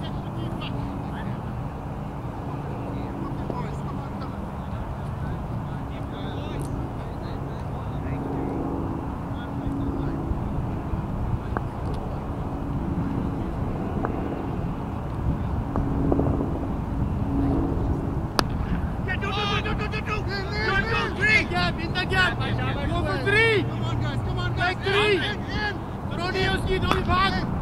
Good big boys. Gap, in the gap. Go for three. Come on, guys. Come on, guys. Take three. In. Ronioski, don't back.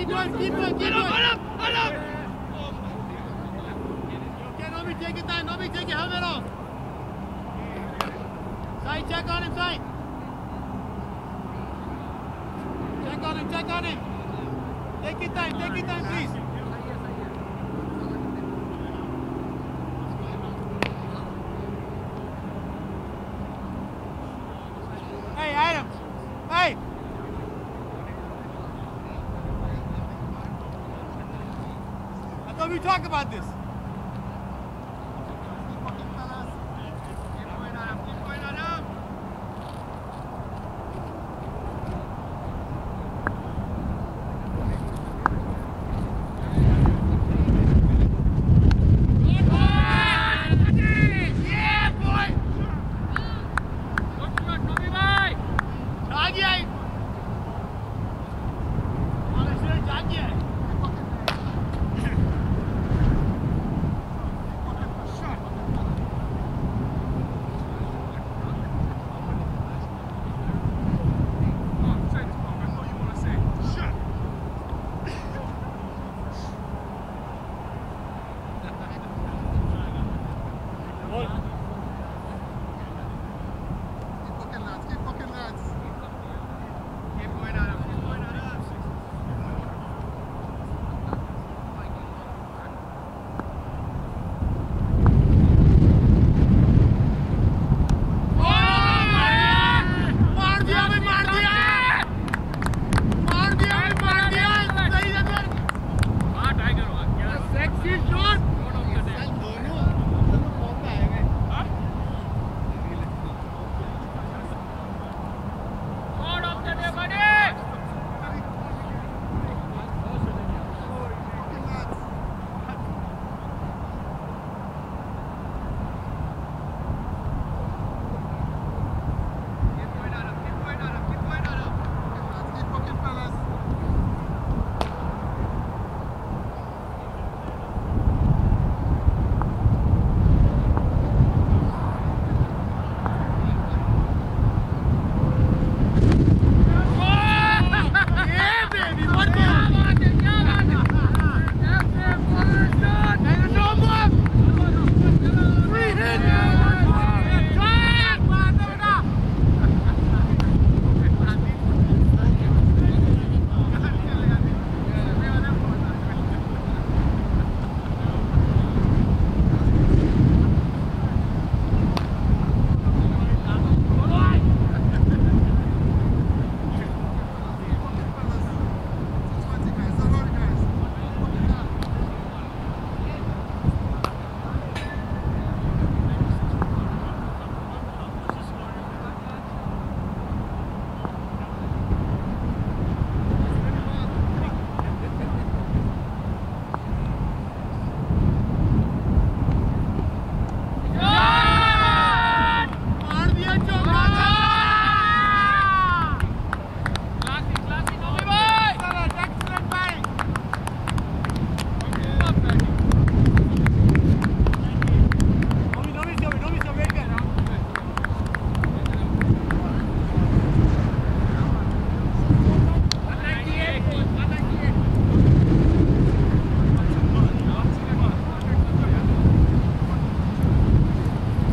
Keep going, keep. Take your time, take your time, we talk about this.